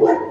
What?